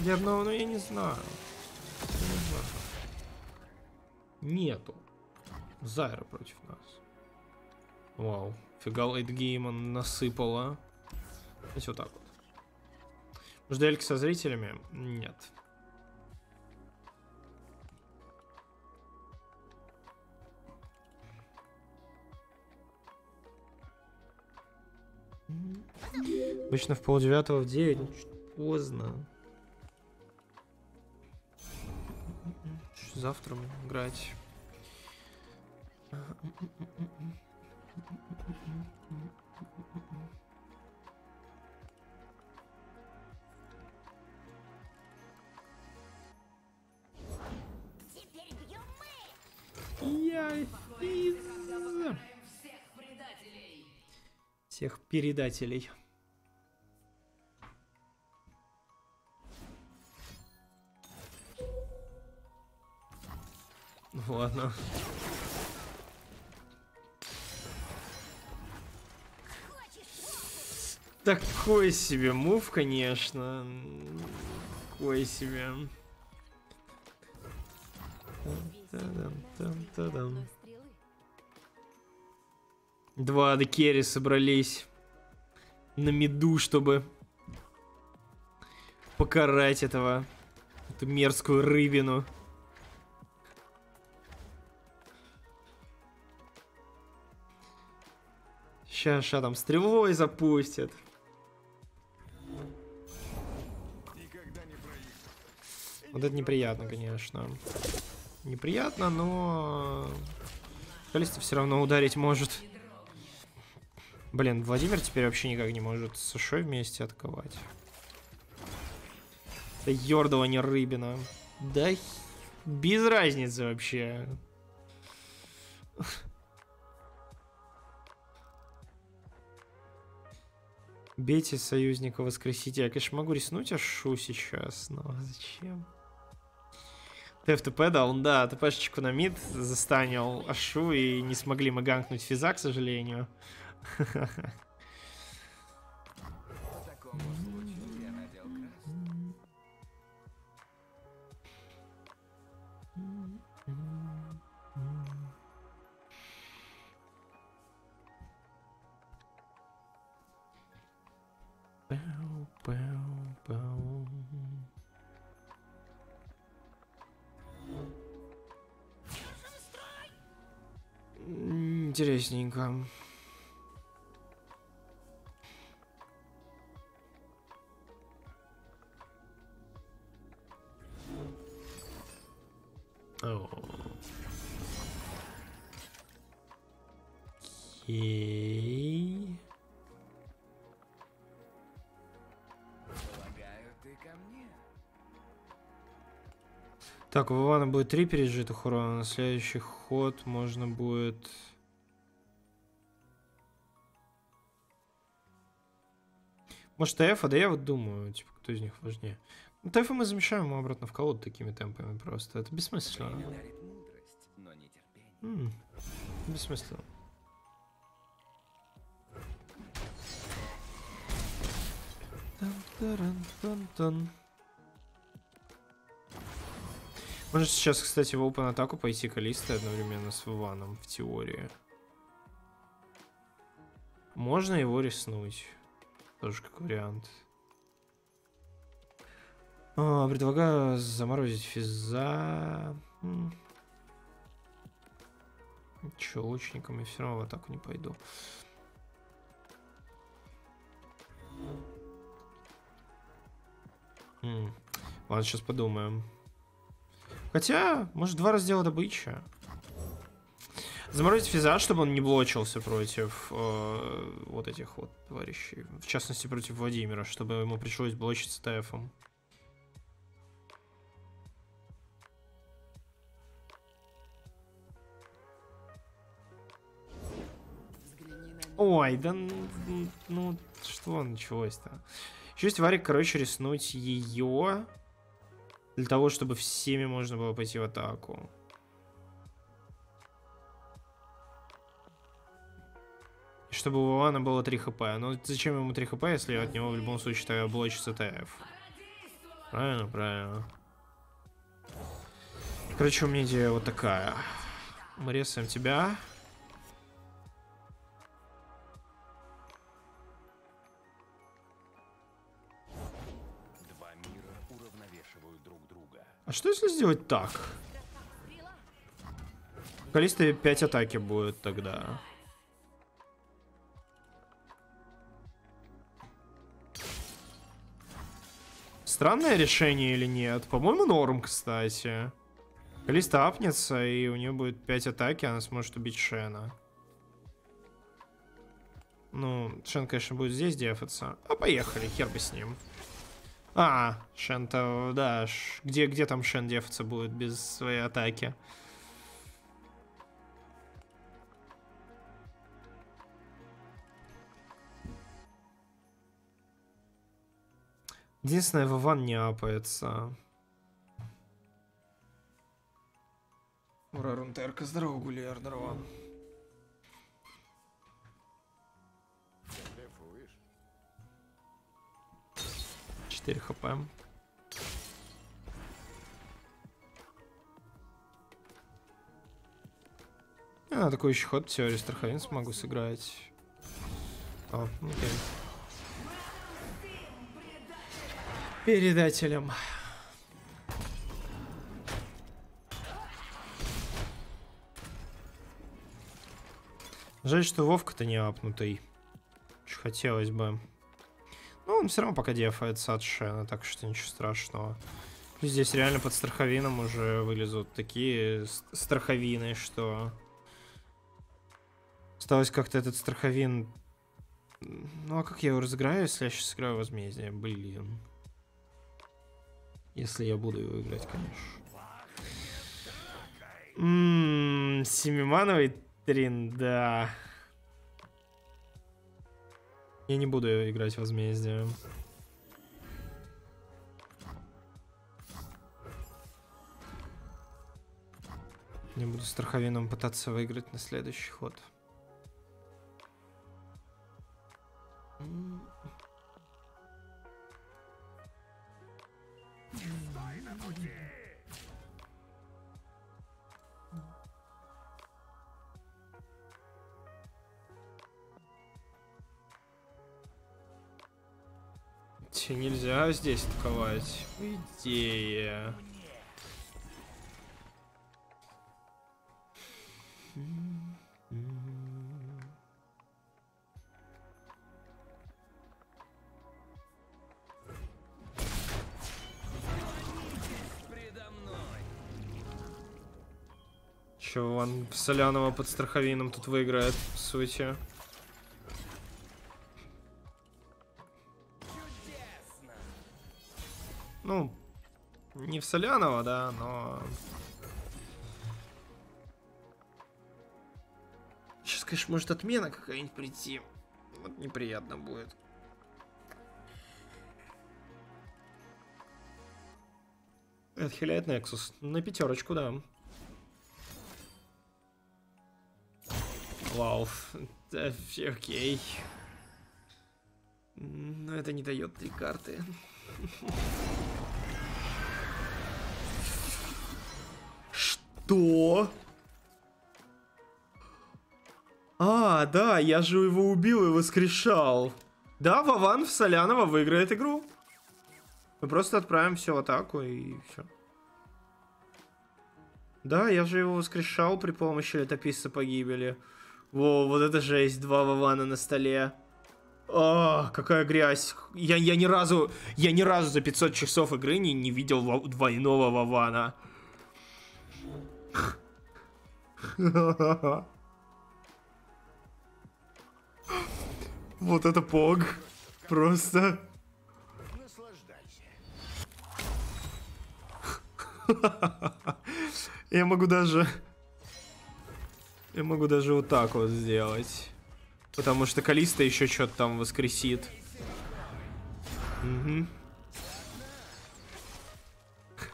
Я одного, ну я не знаю. Не знаю. Нету. Зайра против нас. Вау. Фига лейтгейма насыпала. Давайте вот так вот. Ждельки со зрителями? Нет. Обычно в полдевятого в девять. Ну, поздно. Завтра играть. Я физа. всех предателей. Всех передателей. Ладно. Такой себе мув, конечно. Такой себе. Та-дам-там-та-дам. Стрелы. Два адекери собрались на меду, чтобы покарать этого, эту мерзкую рыбину. Сейчас ша там стрелой запустят. Вот это неприятно, конечно. Неприятно, но... Количество все равно ударить может. Блин, Владимир теперь вообще никак не может с Сашой вместе атаковать. Да Йордова не Рыбина. Да без разницы вообще. Бейте союзника, воскресите. Я, конечно, могу рискнуть Ашу сейчас, но зачем? ТФТП дал, да, ТПшечку на мид застанил Ашу, и не смогли мы ганкнуть физа, к сожалению. Интересненько. О. Окей. Так, у Ивана будет три пережитых урона. На следующий ход можно будет... Может, ТФ, а да я вот думаю, типа, кто из них важнее. Ну, ТФ мы замешаем ему обратно в колоду такими темпами просто. Это бессмысленно. Мудрость. М, Бессмысленно. Может сейчас, кстати, в open атаку пойти Калиста одновременно с Вованом в теории. Можно его рискнуть. Тоже как вариант. А, предлагаю заморозить физа. М. Че, лучником я все равно в атаку не пойду. М, Ладно, сейчас подумаем. Хотя, может, два раздела добычи. Заморозить физа, чтобы он не блочился против э, вот этих вот товарищей. В частности, против Владимира, чтобы ему пришлось блочиться ТФом. Взгляни на Ой, да ну что началось-то? Еще есть Варик, короче, рискнуть ее. Для того, чтобы всеми можно было пойти в атаку. Чтобы у Вована было 3 хп. Ну зачем ему 3 хп, если от него в любом случае блочится ТФ? Правильно, правильно. Короче, у меня идея вот такая. Мы резаем тебя. Два мира уравновешивают друг друга. А что если сделать так? Калиста 5 атаки будет тогда. Странное решение или нет? По-моему, норм, кстати. Калиста апнется, и у нее будет 5 атаки, она сможет убить Шена. Ну, Шен, конечно, будет здесь дефаться. А поехали, хер бы с ним. А, Шен-то, да, где, где там Шен дефаться будет без своей атаки? Единственное, Вован не апается. Ура, Рунтерка, здорово, Гулиар, здорово. 4 хп. А, такой еще ход теории страховин смогу сыграть. О, окей. Передателем. Жаль, что Вовка-то не апнутый. Очень хотелось бы. Ну, он все равно пока дефается от Шена, так что ничего страшного. Здесь реально под страховином уже вылезут такие страховины, что... Осталось как-то этот страховин... Ну, а как я его разыграю, если я сейчас сыграю возмездие? Блин. Если я буду его играть, конечно. Ммм, семимановый трин, да. Я не буду играть возмездие. Я буду страховином пытаться выиграть на следующий ход. Че, нельзя здесь атаковать? По идее. Че, он Солянова под страховином тут выиграет, по сути. Ну, не в Солянова, да, но... Сейчас, конечно, может отмена какая-нибудь прийти. Вот неприятно будет. Отхиляет Nexus. На пятерочку, да. Вау. Да, всё окей. Но это не дает три карты. Что? А, да, я же его убил и воскрешал. Да, Вован в Солянова выиграет игру. Мы просто отправим все в атаку и все. Да, я же его воскрешал при помощи летописца погибели. Во, вот это жесть, два Вована на столе. А, какая грязь. Я, я ни разу, я ни разу за 500 часов игры не, не видел во- двойного Вована. Вот это пог. Просто. Я могу даже... Я могу даже вот так вот сделать. Потому что Калиста еще что-то там воскресит. Мгм.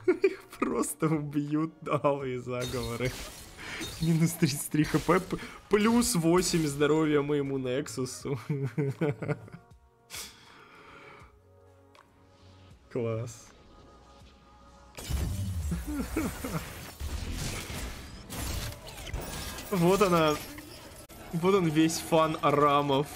Просто убьют алые заговоры. Минус 33 хп, плюс 8 здоровья моему Нексусу. Класс. Вот она. Вот он весь фан Арамов.